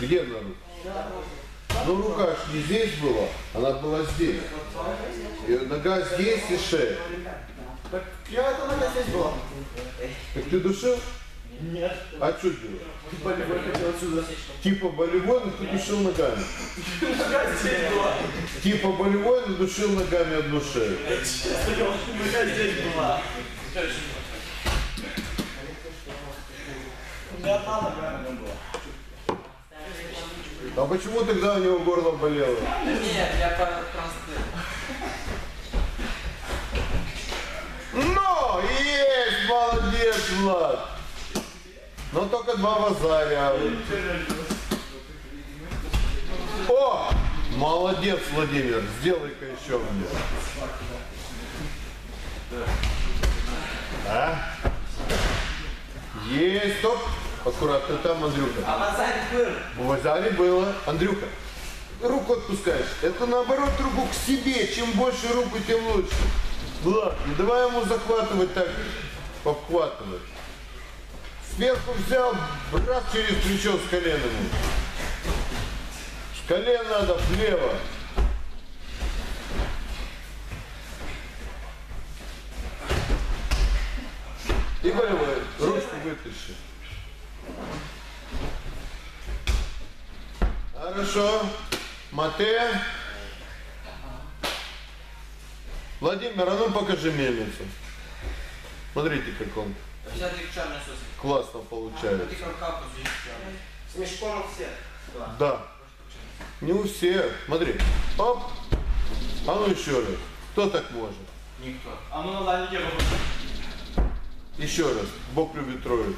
Где на руку? Ну рука ж не здесь была, она была здесь. И нога здесь и шея. Так я это нога здесь была. Так ты душил? Нет. А что делал? Болевой хотел отсюда. Типа болевой, но ты душил ногами. Нога здесь была. Типа болевой, но душил ногами одну шею. Нога здесь была. Меня одна нога была. А почему тогда у него горло болело? Нет, я простыл. Ну, есть, молодец, Влад. Но только два базаря. О, молодец, Владимир, сделай-ка еще мне. А? Есть, стоп. Аккуратно, там Андрюха. А базарик был. В базаре было. Андрюха, руку отпускаешь. Это наоборот руку к себе. Чем больше руку, тем лучше. Влад, не давай ему захватывать так, обхватывать. Сверху взял, раз через плечо с коленом. С колен надо влево. И болевой. Ручку вытащи. Хорошо. Мате. Владимир, а ну покажи мельницу. Смотрите, как он классно получается. Позичена. С мешком у всех. Да. Не у всех. Смотри. Оп. А ну еще раз. Кто так может? Ніхто. А ну на заднике попробуй. Еще раз. Бог любит троицу.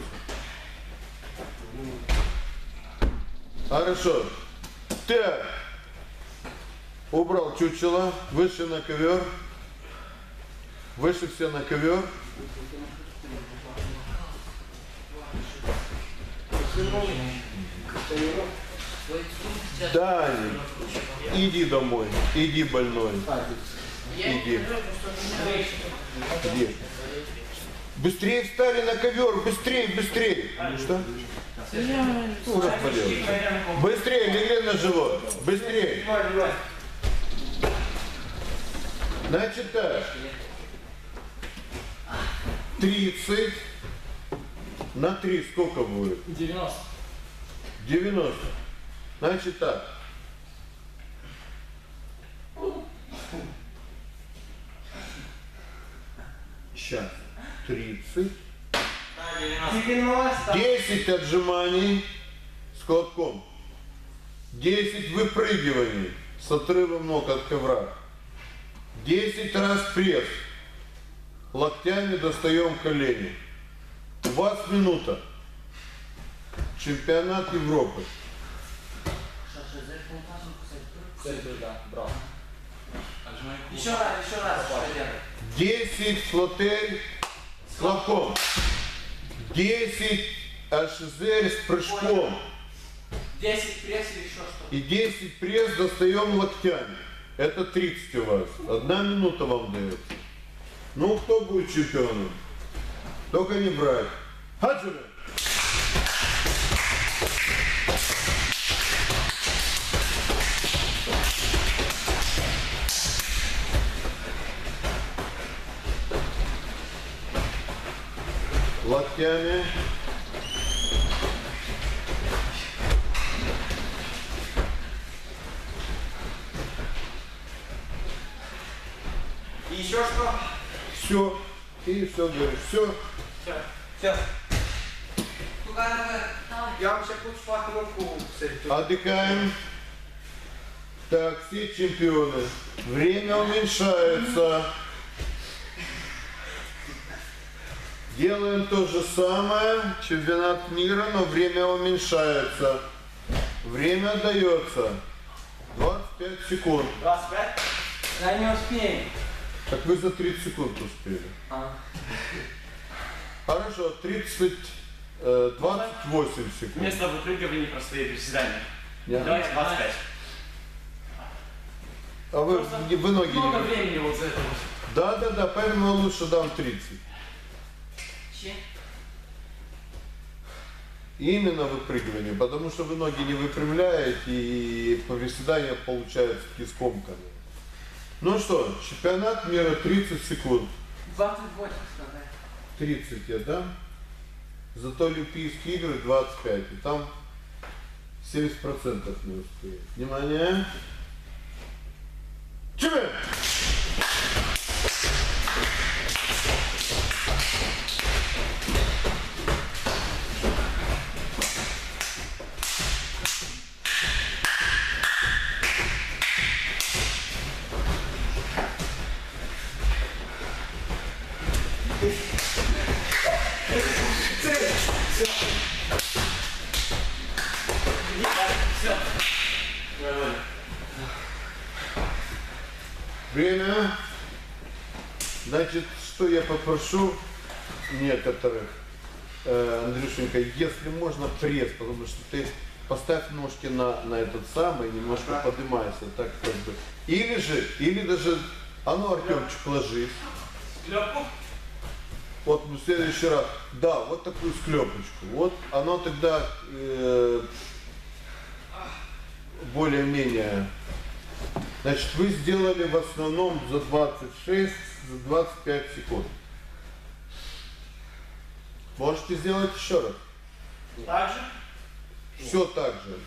Хорошо. Так. Убрал чучело. Вышли на ковер. Вышли все на ковер. Даник, иди домой. Иди больной. Иди. Иди. Быстрее встали на ковер, быстрее, быстрее. Что? Ну, разболелся. Быстрее, легли на живот. Быстрее. Значит так. 30 на 3 сколько будет? 90. 90. Значит так. Сейчас. 30. А, 90. 90. 10 отжиманий с хлопком. 10 выпрыгиваний с отрывом ног от ковра. 10 раз пресс. Локтями достаем колени. У вас минута. Чемпионат Европы. Еще раз, еще раз. Валера. 10 флотель с хлопком. 10 ашзель с прыжком. 10 пресс или еще что? И 10 пресс достаем локтями. Это 30 у вас. Одна минута вам дается. Ну, кто будет чемпионом? Только не брать. Хаджура! Локтями. И еще что? Все. И все, говоришь, все. Все. Все. Я вам сейчас шпахнувку сойду. Отдыхаем. Так, все чемпионы. Время уменьшается. Делаем то же самое. Чемпионат мира, но время уменьшается. Время дается. 25 секунд. 25. Да не успеем. Так вы за 30 секунд успели. А. Хорошо, 30, э, 28 секунд. Вместо выпрыгиваний простые приседания. Я- Давайте 25. А вы, не- вы ноги Много не... времени вот за это вот. Да, да, да, поэтому лучше дам 30. Именно выпрыгивание, потому что вы ноги не выпрямляете и приседания получаются такие скомканные. Ну что, чемпионат мира 30 секунд. 28 сказали. 30 я дам. Зато Олимпийские игры 25. И там 70% не успеет. Внимание. Чемпион! Время. Значит, что я попрошу некоторых, э, Андрюшенька, если можно пресс, потому что ты поставь ножки на, на этот самый, немножко Ага. поднимайся, так как бы. Или же, или даже, а ну, Артемчик, ложись. Клепку? Вот в следующий раз, да, вот такую склепочку. Вот оно тогда э, более-менее. Значит, вы сделали в основном за 26, за 25 секунд. Можете сделать еще раз. Так же? Все так же.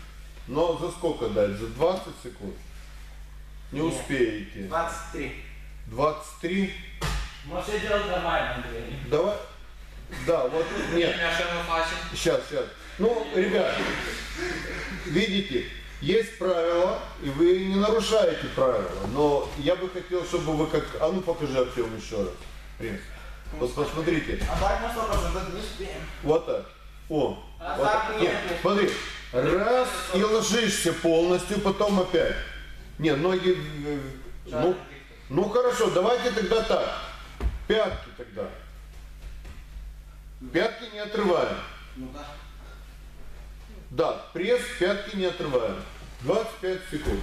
Но за сколько дать? За 20 секунд? Не Нет. успеете. 23. 23. Может, все делать нормально, Андрей. Давай. Да, вот нет. Сейчас, сейчас. Ну, ребят, видите, есть правила, и вы не нарушаете правила. Но я бы хотел, чтобы вы как... А ну покажи, Артем, еще раз. Принц. Вот посмотрите. А так на 100% не успеем. Вот так. О. А вот так нет. Нет, смотри. Раз и ложишься полностью, потом опять. Не, ноги... э, Ну, ну хорошо, давайте тогда так. Пятки тогда. Пятки не отрываем. Ну да. Да, пресс, пятки не отрываем. 25 секунд.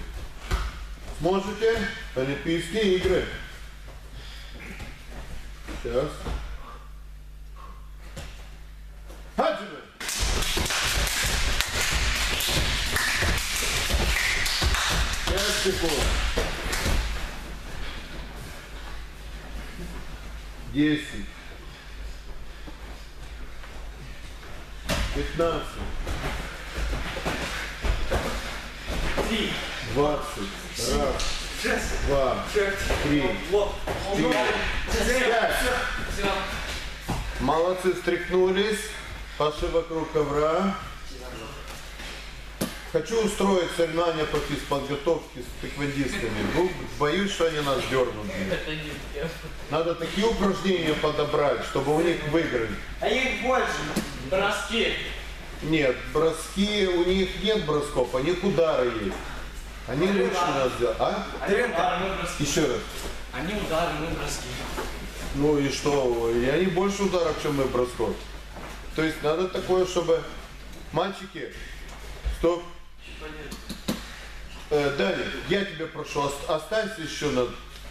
Сможете? Олимпийские игры. Сейчас. Хаджиме! Пять секунд. Десять. Пятнадцать. Три. Двадцать. Раз, два, три, четыре, пять. Молодцы, стряхнулись. Пошли вокруг ковра. Хочу устроить соревнования по физподготовке с тэквондистами. Ну, боюсь, что они нас дернут. Надо такие упражнения подобрать, чтобы у них выиграть. А их больше. Броски. Нет, броски, у них нет бросков, у них удары есть. Они лучше нас делают. А? Они удары, мы броски. Еще раз. Они удары, мы броски. Ну и что? И они больше ударов, чем мы бросков. То есть надо такое, чтобы... Мальчики, стоп. Э, Даня, я тебя прошу, ос- останься еще на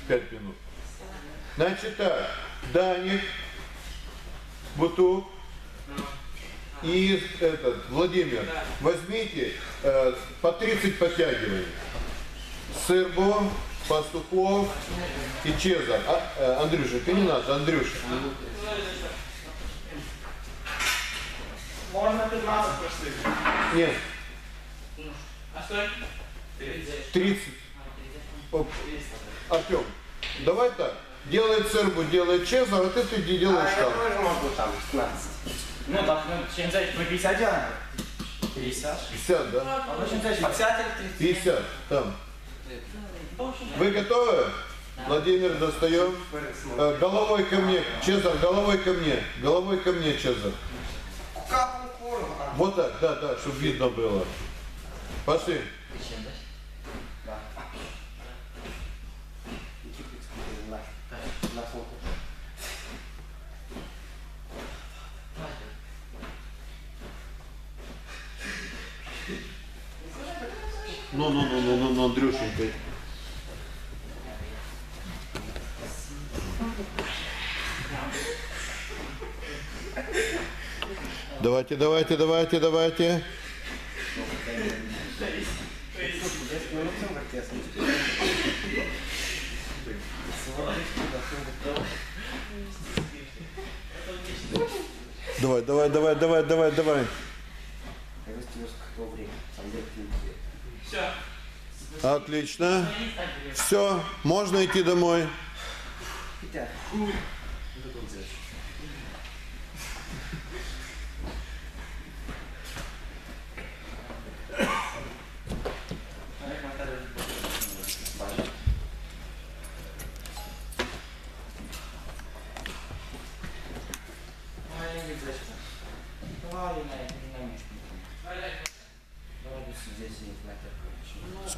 5 минут. Значит так, Даник, Бутук и этот, Владимир, возьмите э, по 30 подтягиваний. Сырбо, Пастухов и Чезар. А, э, Андрюша, ты не надо, Андрюша. Можно 15 простых. Нет, А что? 30. Оп. Артем, давай так. Делает Сырбу, делает Чезар, а ты ты А делаешь я там. тоже могу там 15. Ну так, ну, чем взять? Мы 50 делаем. 50. 50, да? А ну, чем взять? 50 или 30? 50, там. Вы готовы? Владимир, достаем. Э, Головой ко мне. Чезар, головой ко мне. Головой ко мне, Чезар. А. Вот так, да, да, чтобы видно было. Пошли. Да. Ну, ну, ну, ну, ну, ну, Андрюшенька. Давайте, давайте, давайте, давайте. Давай, давай, давай, давай, давай, давай. Я выстою с какого времени? Сам делать не будет. Все. Отлично. Все, можно идти домой.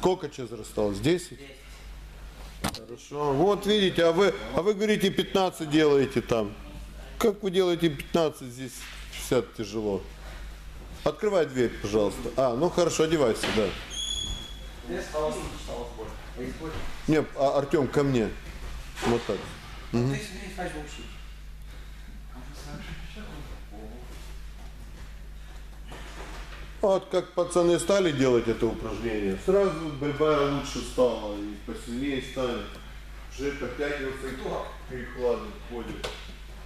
Сколько чезр осталось? 10? Хорошо. Вот видите, а вы, а вы говорите 15 делаете там. Как вы делаете 15 здесь 60 тяжело? Открывай дверь, пожалуйста. А, ну хорошо, одевайся, да. Не, а, Артем, ко мне. Вот так. Ты себе не хочешь учить. Вот как пацаны стали делать это упражнение, сразу борьба лучше стала и посильнее стали. Уже подтягиваться и перекладывать ходят.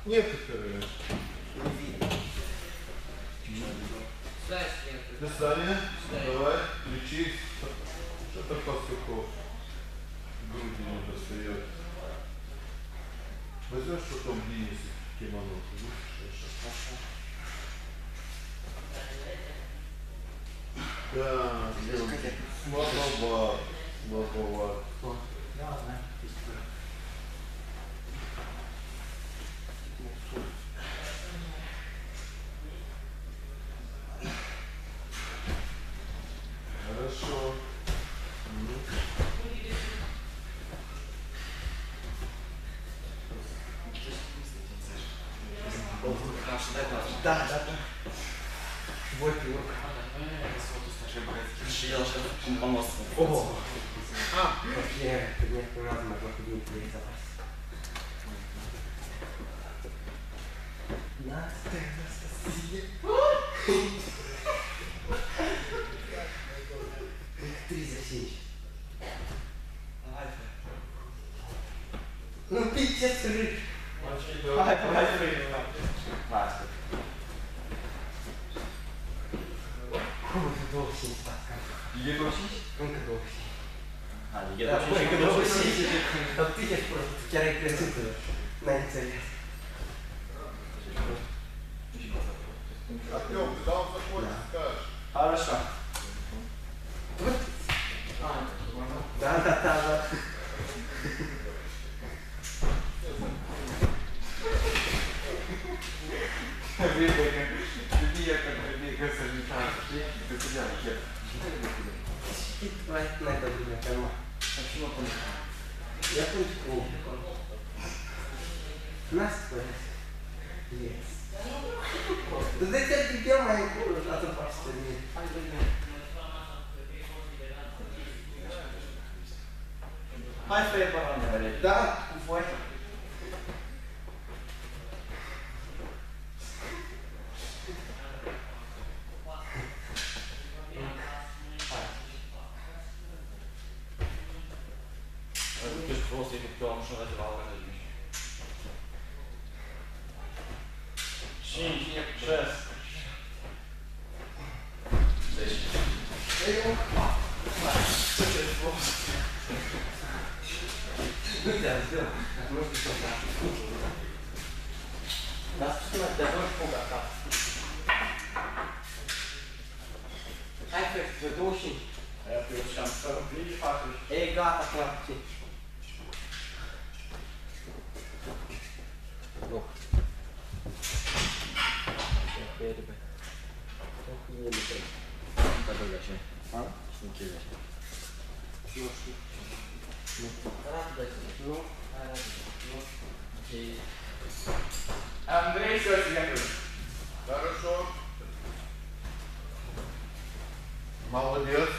Некоторые. До свидания. Давай, лечись. Что-то пастухов. Груди не достает. Возьмешь потом Денис кимоно. Да, слабоват, слабоват. Хорошо. Да, да, да. Вот Юрка. Ого. А, я мне раз могла ходить перезапас. Настя, Анастасия. Три засечь. Ну, пиздец, скажи. Давай, давай, Вася. Долго Ghidosiți? Încă două pisici. A, ghidosiți încă două pisici. Dar tu ești prost, chiar ai crescut. N-ai înțeles. Eu dau să poți că... Da. Așa. Da, da, da, da. Vede că, vede că, vede că să-și uită, știi? Că se dea la chef. Хорошо. Да, да, да, да. И твоя на это время карма. Я тут Настя твоя. Yes. Да зачем тебе мои куры, а то просто нет. Хай своє баране валять. Да, вот. Ти Ну да, все. Может быть, вот так. Нас посмотри, А я плюс шанс 40 видишь, фактиш. Эй, гата, клапки. Ох. Охуели бы. Охуели бы. А? Ну, Андрей, тебе Хорошо. Молодец.